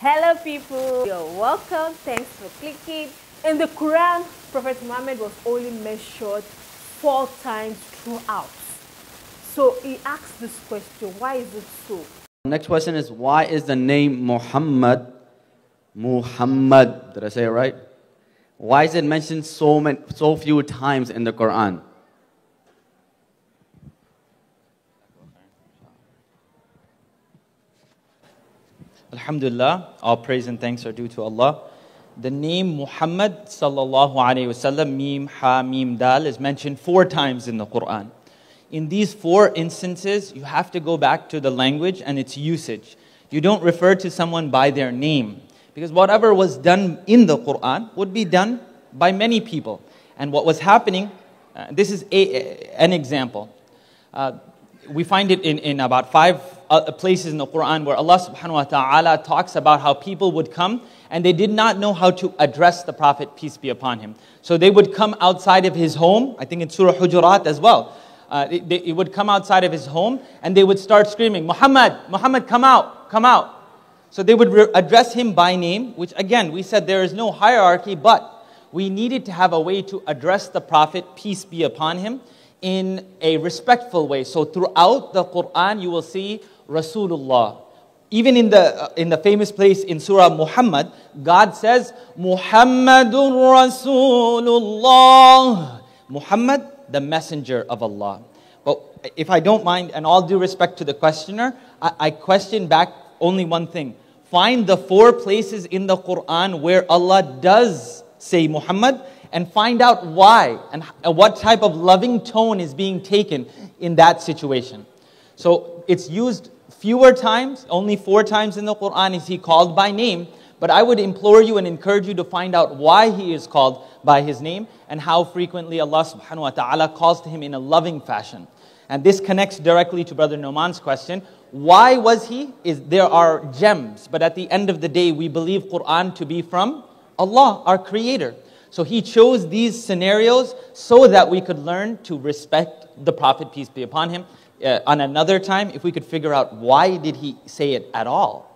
Hello, people. You're welcome. Thanks for clicking. In the Quran, Prophet Muhammad was only mentioned four times throughout. So he asked this question why is it so? Next question is why is the name Muhammad Muhammad? Did I say it right? Why is it mentioned so many, so few times in the Quran? Alhamdulillah, all praise and thanks are due to Allah. The name Muhammad sallallahu alaihi wasallam, mim ha mim dal, is mentioned four times in the Quran. In these four instances, you have to go back to the language and its usage. You don't refer to someone by their name because whatever was done in the Quran would be done by many people. And what was happening, uh, this is a, an example. Uh, we find it in, in about five uh, places in the Quran where Allah subhanahu wa ta'ala talks about how people would come and they did not know how to address the Prophet, peace be upon him. So they would come outside of his home, I think in Surah Hujurat as well. Uh, they, they, would come outside of his home and they would start screaming, Muhammad, Muhammad, come out, come out. So they would re- address him by name, which again, we said there is no hierarchy, but we needed to have a way to address the Prophet, peace be upon him, in a respectful way. So throughout the Quran, you will see Rasulullah. Even in the, uh, in the famous place in Surah Muhammad, God says, Muhammadur Rasulullah. Muhammad, the messenger of Allah. But if I don't mind, and all due respect to the questioner, I, I question back only one thing. Find the four places in the Quran where Allah does say Muhammad and find out why and uh, what type of loving tone is being taken in that situation. So it's used fewer times, only four times in the Quran is he called by name. But I would implore you and encourage you to find out why he is called by his name and how frequently Allah subhanahu wa ta'ala calls to him in a loving fashion. And this connects directly to Brother Noman's question. Why was he? Is there are gems, but at the end of the day, we believe Quran to be from Allah, our creator. So he chose these scenarios so that we could learn to respect the Prophet, peace be upon him, uh, on another time if we could figure out why did he say it at all.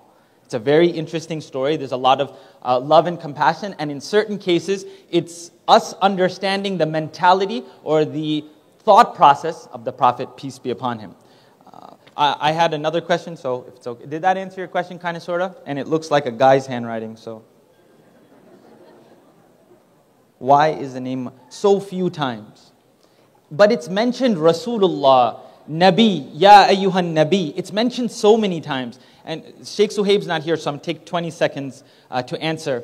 It's a very interesting story. There's a lot of uh, love and compassion, and in certain cases, it's us understanding the mentality or the thought process of the Prophet, peace be upon him. Uh, I, I, had another question, so if it's okay. Did that answer your question, kind of, sort of? And it looks like a guy's handwriting, so. Why is the name so few times? But it's mentioned Rasulullah Nabi, Ya ayyuhan Nabi. It's mentioned so many times. And Sheikh Suhaib's not here, so I'm take 20 seconds uh, to answer.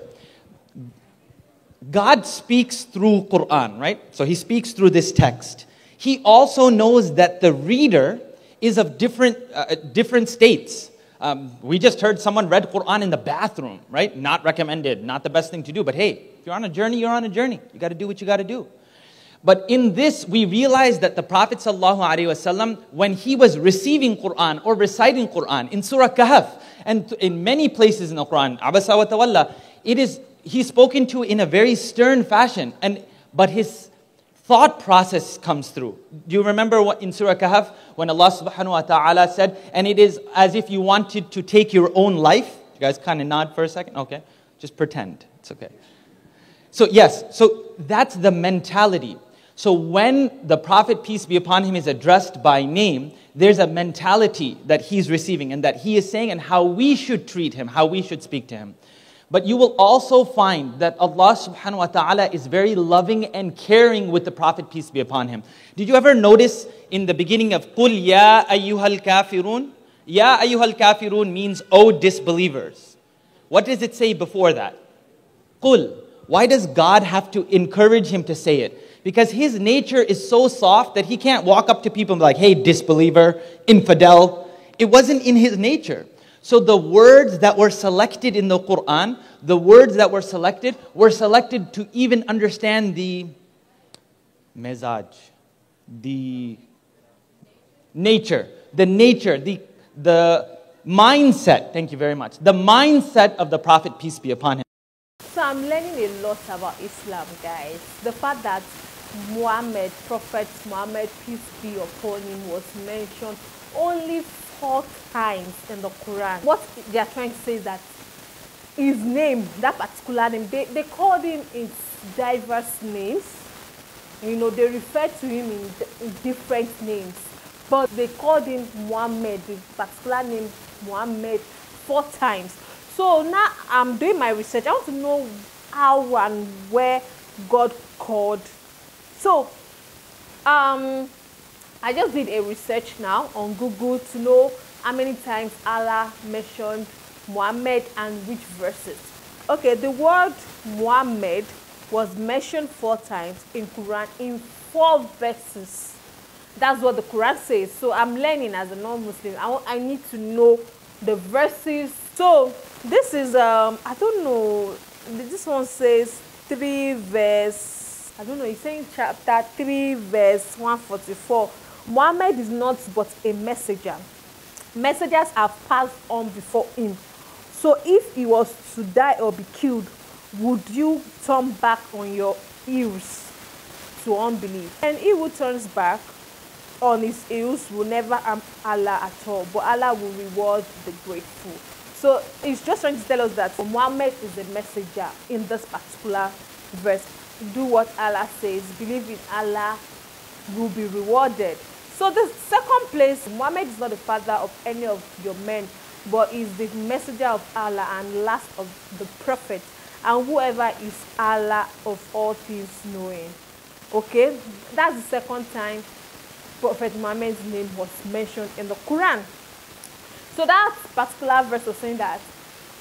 God speaks through Quran, right? So he speaks through this text. He also knows that the reader is of different, uh, different states. Um, we just heard someone read Quran in the bathroom, right? Not recommended, not the best thing to do. But hey, if you're on a journey, you're on a journey. You got to do what you got to do. But in this, we realize that the Prophet ﷺ, when he was receiving Quran or reciting Quran in Surah Kahf, and in many places in the Quran, Abasa wa it is, he's spoken to in a very stern fashion, and, but his thought process comes through. Do you remember what in Surah Kahf when Allah subhanahu wa ta'ala said, and it is as if you wanted to take your own life? You guys kind of nod for a second? Okay. Just pretend. It's okay. So, yes, so that's the mentality. So when the Prophet, peace be upon him, is addressed by name, there's a mentality that he's receiving and that he is saying and how we should treat him, how we should speak to him. But you will also find that Allah subhanahu wa ta'ala is very loving and caring with the Prophet, peace be upon him. Did you ever notice in the beginning of Qul Ya ayyuhal kafirun? Ya ayyuhal kafirun means, O disbelievers. What does it say before that? Qul. Why does God have to encourage him to say it? because his nature is so soft that he can't walk up to people and be like, hey, disbeliever, infidel. It wasn't in his nature. So the words that were selected in the Quran, the words that were selected, were selected to even understand the mezaj, the nature, the nature, the, the mindset, thank you very much, the mindset of the Prophet, peace be upon him. So I'm learning a lot about Islam, guys. The fact that Muhammad, Prophet Muhammad, peace be upon him, was mentioned only four times in the Quran. What they are trying to say is that his name, that particular name, they, they called him in diverse names. You know, they referred to him in, in different names. But they called him Muhammad, the particular name Muhammad, four times. So now I'm doing my research. I want to know how and where God called. So um, I just did a research now on Google to know how many times Allah mentioned Muhammad and which verses. Okay, the word Muhammad was mentioned four times in Quran in four verses. That's what the Quran says. So I'm learning as a non-Muslim. I, I need to know the verses. So this is um I don't know. This one says three verse. I don't know. It's saying chapter three verse one forty four. Muhammad is not but a messenger. Messengers have passed on before him. So if he was to die or be killed, would you turn back on your heels to unbelief? And he who turns back on his heels will never harm Allah at all, but Allah will reward the grateful. So it's just trying to tell us that Muhammad is a messenger in this particular verse. Do what Allah says, believe in Allah, will be rewarded. So the second place, Muhammad is not the father of any of your men, but is the messenger of Allah and last of the prophets, and whoever is Allah of all things knowing. Okay, that's the second time Prophet Muhammad's name was mentioned in the Quran. So that particular verse was saying that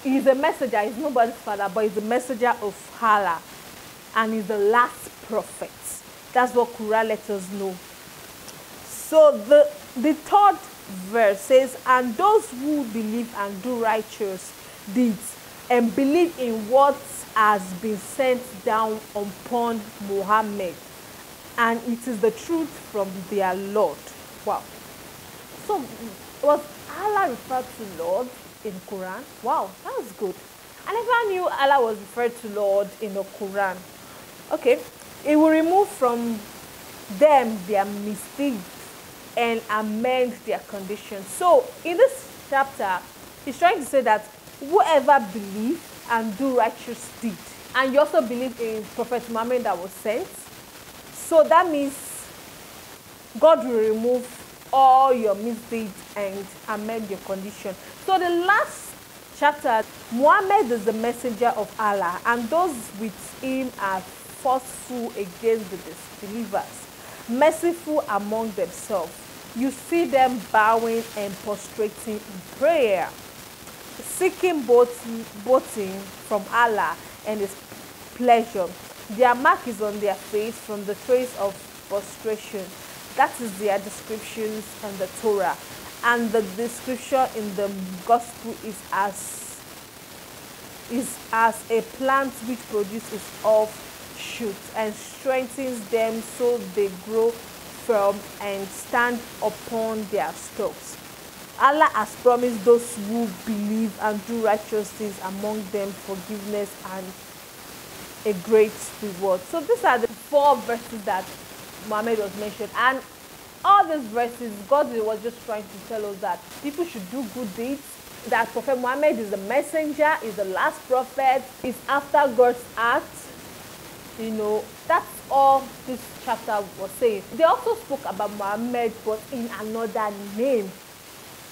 he's a messenger, he's nobody's father, but he's a messenger of Allah and he's the last prophet. That's what Quran lets us know. So the, the third verse says, And those who believe and do righteous deeds and believe in what has been sent down upon Muhammad and it is the truth from their Lord. Wow. So was Allah referred to Lord in Quran? Wow, that was good. I never knew Allah was referred to Lord in the Quran. Okay, it will remove from them their mistakes and amend their condition. So in this chapter, he's trying to say that whoever believes and do righteous deeds, and you also believe in Prophet Muhammad that was sent, so that means God will remove all your misdeeds and amend your condition. So the last chapter, Muhammad is the messenger of Allah, and those with him are forceful against the disbelievers, merciful among themselves. You see them bowing and prostrating in prayer, seeking both, boating from Allah and His pleasure. Their mark is on their face from the trace of prostration. That is their descriptions in the Torah. And the description in the gospel is as is as a plant which produces off shoots and strengthens them so they grow firm and stand upon their stocks. Allah has promised those who believe and do righteous things among them forgiveness and a great reward. So these are the four verses that Muhammad was mentioned. And all these verses, God was just trying to tell us that people should do good deeds, that Prophet Muhammad is the messenger, is the last prophet, is after God's act. You know, that's all this chapter was saying. They also spoke about Muhammad, but in another name.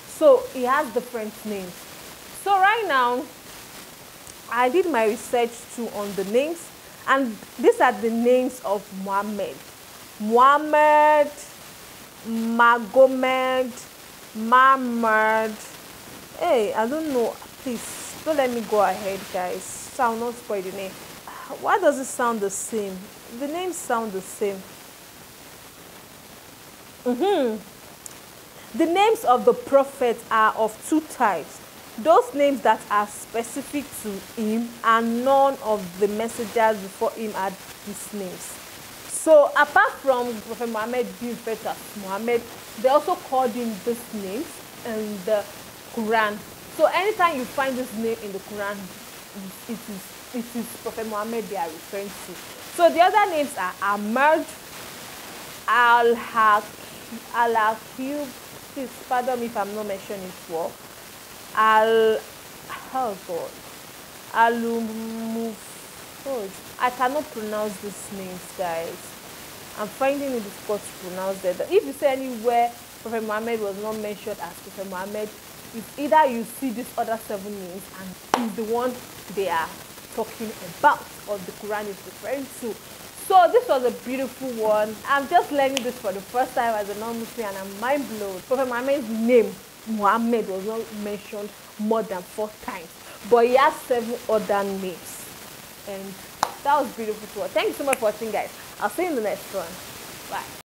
So he has different names. So right now, I did my research too on the names, and these are the names of Muhammad. Muhammad, Magomed, Mahmud. Hey, I don't know. Please don't let me go ahead, guys. So I'll not spoil the name. Why does it sound the same? The names sound the same. Mm-hmm. The names of the prophets are of two types those names that are specific to him and none of the messengers before him had these names. So apart from Prophet Muhammad being referred as Muhammad, they also called him these names in the Quran. So anytime you find this name in the Quran, it is it is Prophet Muhammad they are referring to. So the other names are Ahmad, Al-Haq, Al-Aqib, please pardon me if I'm not mentioning it well. Al oh God. Alumuf. Oh, I cannot pronounce these names, guys. I'm finding it difficult to pronounce that. If you say anywhere Prophet Muhammad was not mentioned as Prophet Muhammad, it's either you see these other seven names and the one they are talking about or the Quran is referring to. So this was a beautiful one. I'm just learning this for the first time as a non-Muslim and I'm mind blown. Prophet Muhammad's name, Muhammad, was not mentioned more than four times. But he has seven other names. And that was beautiful too. Thank you so much for watching guys. I'll see you in the next one. Bye.